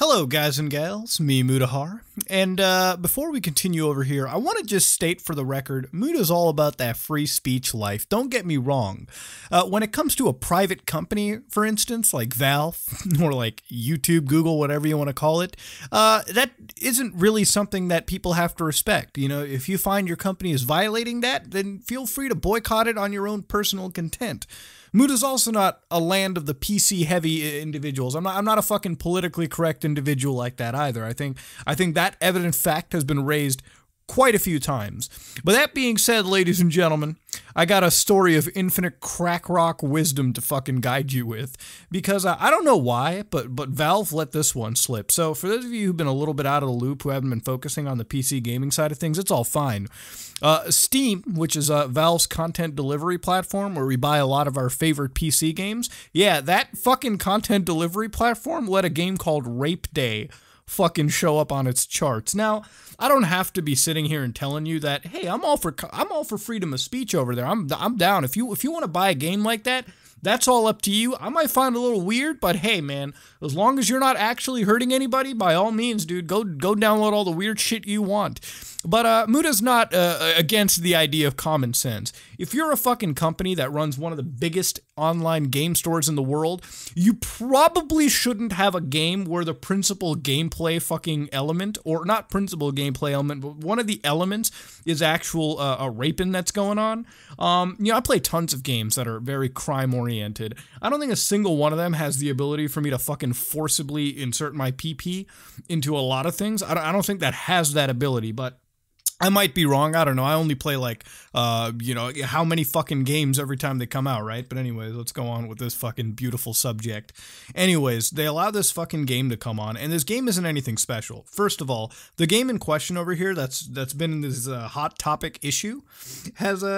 Hello, guys and gals, me Mutahar. And uh, before we continue over here, I want to just state for the record Muta's all about that free speech life. Don't get me wrong. Uh, when it comes to a private company, for instance, like Valve or like YouTube, Google, whatever you want to call it, uh, that isn't really something that people have to respect. You know, if you find your company is violating that, then feel free to boycott it on your own personal content. Muta's also not a land of the PC heavy individuals. I'm not I'm not a fucking politically correct individual like that either. I think I think that evident fact has been raised quite a few times. But that being said, ladies and gentlemen, I got a story of infinite crack rock wisdom to fucking guide you with because I, I don't know why, but but Valve let this one slip. So for those of you who've been a little bit out of the loop, who haven't been focusing on the PC gaming side of things, it's all fine. Uh, Steam, which is uh, Valve's content delivery platform where we buy a lot of our favorite PC games, yeah, that fucking content delivery platform let a game called Rape Day fucking show up on its charts. Now, I don't have to be sitting here and telling you that, hey, I'm all for I'm all for freedom of speech over there. I'm I'm down. If you if you want to buy a game like that, that's all up to you. I might find a little weird, but hey, man, as long as you're not actually hurting anybody, by all means, dude, go go download all the weird shit you want. But uh, Muta's not uh, against the idea of common sense. If you're a fucking company that runs one of the biggest online game stores in the world, you probably shouldn't have a game where the principal gameplay fucking element, or not principal gameplay element, but one of the elements is actual uh, a raping that's going on. Um, you know, I play tons of games that are very crime oriented. I don't think a single one of them has the ability for me to fucking forcibly insert my PP into a lot of things. I don't, I don't think that has that ability, but I might be wrong. I don't know. I only play like, uh, you know, how many fucking games every time they come out, right? But anyways, let's go on with this fucking beautiful subject. Anyways, they allow this fucking game to come on, and this game isn't anything special. First of all, the game in question over here that's that's been in this uh, hot topic issue has a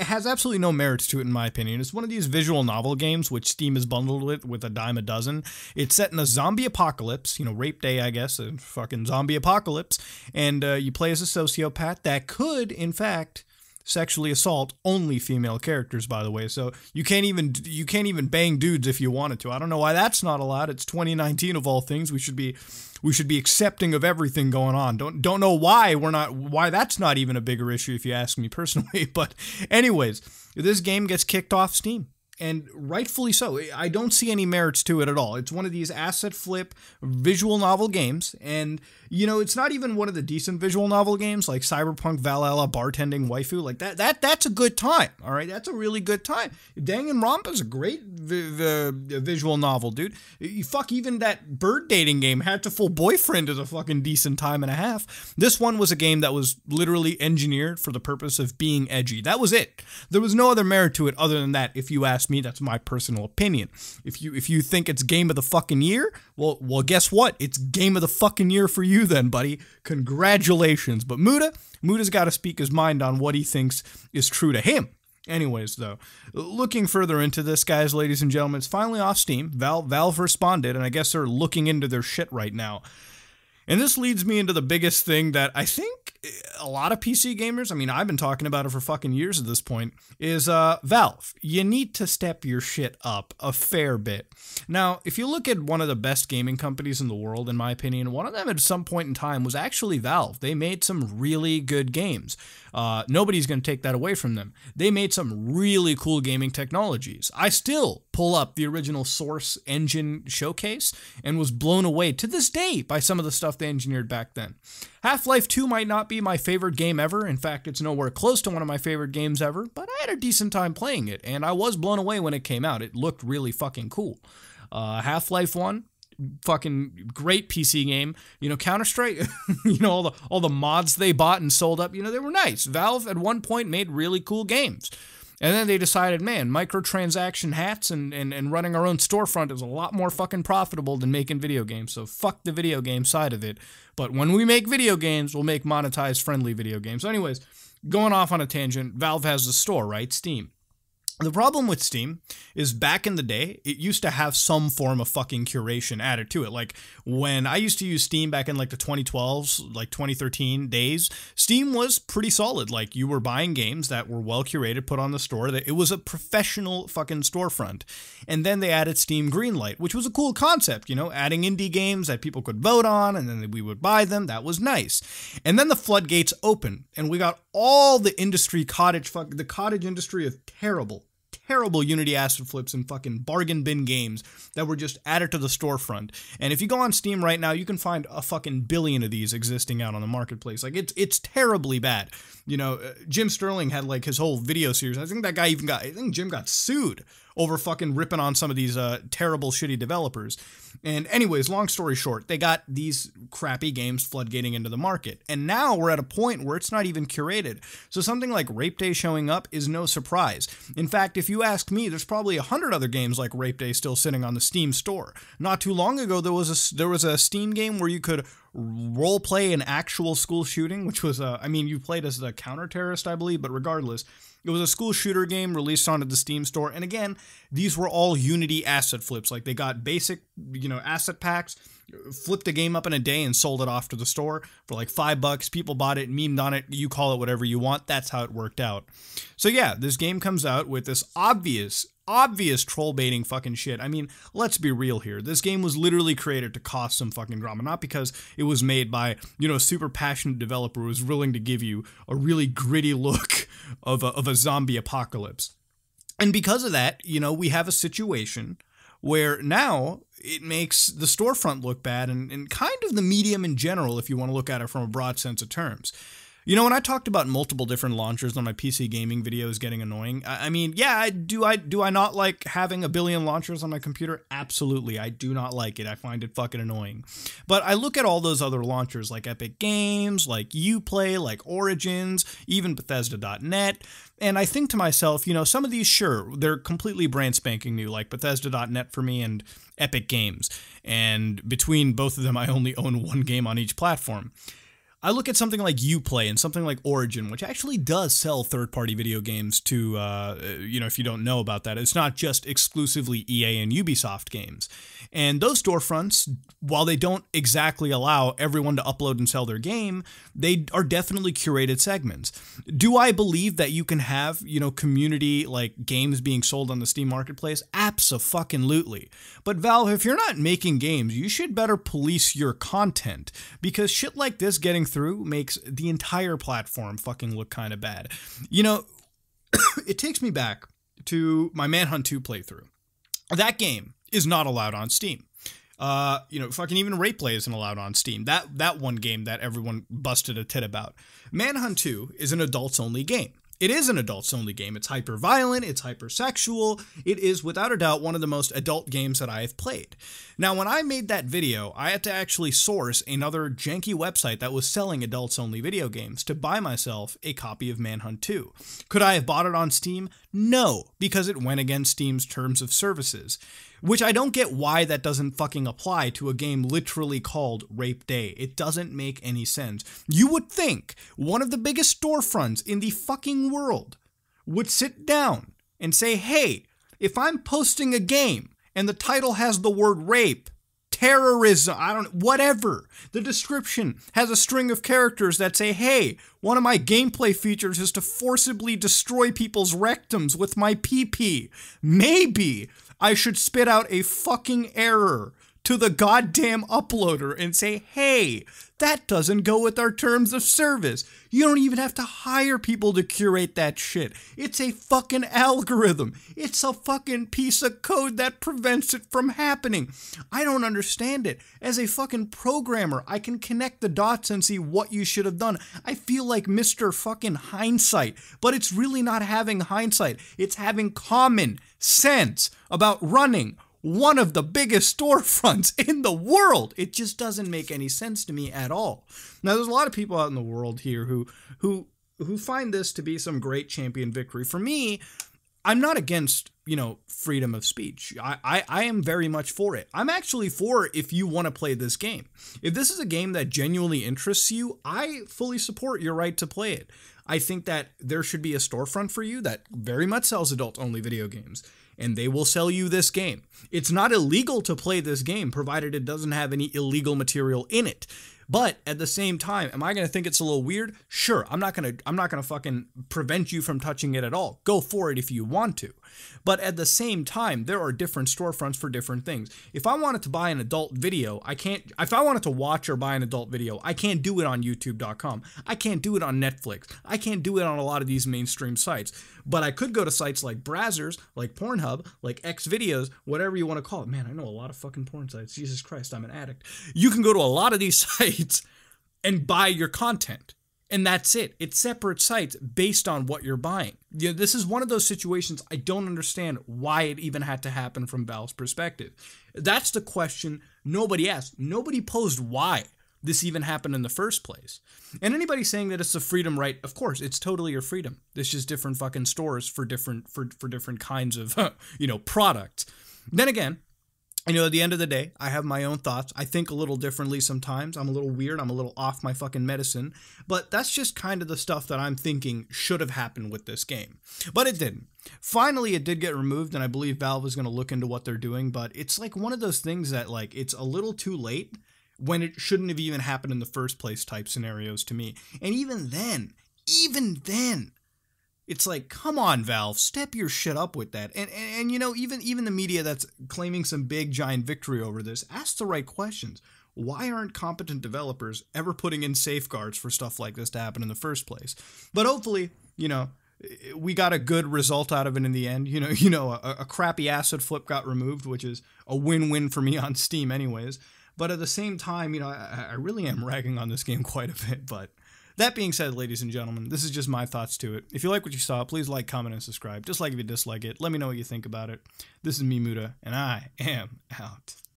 uh, has absolutely no merits to it in my opinion. It's one of these visual novel games which Steam has bundled with with a dime a dozen. It's set in a zombie apocalypse, you know, rape day, I guess, a fucking zombie apocalypse, and uh, you play as a sociopath psychopath that could, in fact, sexually assault only female characters by the way. So you can't even you can't even bang dudes if you wanted to. I don't know why that's not allowed. It's 2019 of all things. We should be we should be accepting of everything going on. Don't don't know why we're not why that's not even a bigger issue if you ask me personally. But anyways this game gets kicked off steam and rightfully so. I don't see any merits to it at all. It's one of these asset flip visual novel games, and you know, it's not even one of the decent visual novel games like Cyberpunk Valhalla Bartending Waifu. Like that, that that's a good time. All right, that's a really good time. Danganronpa is a great vi- vi- visual novel, dude. Fuck even that bird dating game Hatoful Boyfriend is a fucking decent time and a half. This one was a game that was literally engineered for the purpose of being edgy. That was it. There was no other merit to it other than that. If you ask me, that's my personal opinion. If you if you think it's game of the fucking year, well, well, guess what? It's game of the fucking year for you then, buddy. Congratulations. But Muta, Muta's got to speak his mind on what he thinks is true to him. Anyways, though, looking further into this, guys, ladies and gentlemen, it's finally off Steam. Valve, Valve responded, and I guess they're looking into their shit right now. And this leads me into the biggest thing that I think a lot of PC gamers, I mean, I've been talking about it for fucking years at this point, is uh, Valve. You need to step your shit up a fair bit. Now, if you look at one of the best gaming companies in the world, in my opinion, one of them at some point in time was actually Valve. They made some really good games. Uh, nobody's going to take that away from them. They made some really cool gaming technologies. I still pull up the original Source engine showcase and was blown away to this day by some of the stuff they engineered back then. Half Life 2 might not be my favorite game ever. In fact, it's nowhere close to one of my favorite games ever, but I had a decent time playing it, and I was blown away when it came out. It looked really fucking cool. Uh, Half Life 1, fucking great PC game. You know, Counter Strike. you know all the all the mods they bought and sold up. You know they were nice. Valve at one point made really cool games. And then they decided, man, microtransaction hats and, and, and running our own storefront is a lot more fucking profitable than making video games. So fuck the video game side of it. But when we make video games, we'll make monetized friendly video games. So anyways, going off on a tangent, Valve has the store, right? Steam. The problem with Steam is back in the day, it used to have some form of fucking curation added to it. Like when I used to use Steam back in like the 2012s, like 2013 days, Steam was pretty solid. Like you were buying games that were well curated, put on the store. That it was a professional fucking storefront. And then they added Steam Greenlight, which was a cool concept, you know, adding indie games that people could vote on and then we would buy them. That was nice. And then the floodgates opened and we got all the industry cottage fuck the cottage industry of terrible terrible Unity asset flips and fucking bargain bin games that were just added to the storefront. And if you go on Steam right now, you can find a fucking billion of these existing out on the marketplace. Like it's it's terribly bad. You know, uh, Jim Sterling had like his whole video series. I think that guy even got I think Jim got sued over fucking ripping on some of these uh, terrible, shitty developers. And, anyways, long story short, they got these crappy games floodgating into the market. And now we're at a point where it's not even curated. So, something like Rape Day showing up is no surprise. In fact, if you ask me, there's probably a hundred other games like Rape Day still sitting on the Steam store. Not too long ago, there was a, there was a Steam game where you could role play an actual school shooting, which was, uh, I mean, you played as a counter terrorist, I believe, but regardless, it was a school shooter game released onto the Steam store. And again, these were all Unity asset flips. Like they got basic, you know, asset packs, flipped the game up in a day and sold it off to the store for like five bucks. People bought it, memed on it. You call it whatever you want. That's how it worked out. So yeah, this game comes out with this obvious obvious troll baiting fucking shit. I mean, let's be real here. This game was literally created to cost some fucking drama, not because it was made by, you know, a super passionate developer who was willing to give you a really gritty look of a, of a zombie apocalypse. And because of that, you know, we have a situation where now it makes the storefront look bad and, and kind of the medium in general, if you want to look at it from a broad sense of terms. You know, when I talked about multiple different launchers on my PC gaming videos getting annoying, I, I mean, yeah, do I do I not like having a billion launchers on my computer? Absolutely, I do not like it. I find it fucking annoying. But I look at all those other launchers like Epic Games, like UPlay, like Origins, even Bethesda.net, and I think to myself, you know, some of these, sure, they're completely brand spanking new, like Bethesda.net for me and Epic Games. And between both of them, I only own one game on each platform. I look at something like UPlay and something like Origin, which actually does sell third-party video games to, uh, you know, if you don't know about that, it's not just exclusively EA and Ubisoft games. And those storefronts, while they don't exactly allow everyone to upload and sell their game, they are definitely curated segments. Do I believe that you can have, you know, community like games being sold on the Steam marketplace? Absolutely. But Valve, if you're not making games, you should better police your content because shit like this getting through makes the entire platform fucking look kind of bad. You know, it takes me back to my Manhunt 2 playthrough. That game is not allowed on Steam. Uh, you know, fucking even Rape Play isn't allowed on Steam. That that one game that everyone busted a tit about. Manhunt 2 is an adults only game. It is an adults only game. It's hyper violent, it's hypersexual. It is without a doubt one of the most adult games that I have played. Now, when I made that video, I had to actually source another janky website that was selling adults only video games to buy myself a copy of Manhunt 2. Could I have bought it on Steam? No, because it went against Steam's terms of services. Which I don't get why that doesn't fucking apply to a game literally called Rape Day. It doesn't make any sense. You would think one of the biggest storefronts in the fucking world would sit down and say, hey, if I'm posting a game and the title has the word rape, terrorism, I don't whatever. The description has a string of characters that say, "Hey, one of my gameplay features is to forcibly destroy people's rectums with my PP." Maybe I should spit out a fucking error to the goddamn uploader and say, hey, that doesn't go with our terms of service. You don't even have to hire people to curate that shit. It's a fucking algorithm. It's a fucking piece of code that prevents it from happening. I don't understand it. As a fucking programmer, I can connect the dots and see what you should have done. I feel like Mr. fucking hindsight, but it's really not having hindsight. It's having common sense about running one of the biggest storefronts in the world. It just doesn't make any sense to me at all. Now, there's a lot of people out in the world here who who who find this to be some great champion victory. For me, I'm not against you know, freedom of speech. I, I, I am very much for it. I'm actually for if you want to play this game. If this is a game that genuinely interests you, I fully support your right to play it. I think that there should be a storefront for you that very much sells adult only video games and they will sell you this game. It's not illegal to play this game provided it doesn't have any illegal material in it. But at the same time, am I going to think it's a little weird? Sure, I'm not going to I'm not going to fucking prevent you from touching it at all. Go for it if you want to. But at the same time, there are different storefronts for different things. If I wanted to buy an adult video, I can't if I wanted to watch or buy an adult video, I can't do it on youtube.com. I can't do it on Netflix. I can't do it on a lot of these mainstream sites. But I could go to sites like Brazzers, like Pornhub, like Xvideos, whatever you want to call it. Man, I know a lot of fucking porn sites. Jesus Christ, I'm an addict. You can go to a lot of these sites and buy your content. And that's it. It's separate sites based on what you're buying. You know, this is one of those situations I don't understand why it even had to happen from Valve's perspective. That's the question nobody asked. Nobody posed why this even happened in the first place. And anybody saying that it's a freedom right, of course, it's totally your freedom. It's just different fucking stores for different for for different kinds of you know products. Then again, you know, at the end of the day, I have my own thoughts. I think a little differently sometimes. I'm a little weird. I'm a little off my fucking medicine. But that's just kind of the stuff that I'm thinking should have happened with this game. But it didn't. Finally, it did get removed, and I believe Valve is going to look into what they're doing. But it's like one of those things that, like, it's a little too late when it shouldn't have even happened in the first place type scenarios to me. And even then, even then, it's like, come on, Valve, step your shit up with that. And, and and, you know, even even the media that's claiming some big giant victory over this, ask the right questions. Why aren't competent developers ever putting in safeguards for stuff like this to happen in the first place? But hopefully, you know, we got a good result out of it in the end. You know, you know, a, a crappy asset flip got removed, which is a win-win for me on Steam, anyways. But at the same time, you know, I, I really am ragging on this game quite a bit, but that being said, ladies and gentlemen, this is just my thoughts to it. If you like what you saw, please like, comment, and subscribe. Just like if you dislike it, let me know what you think about it. This is me, Muta, and I am out.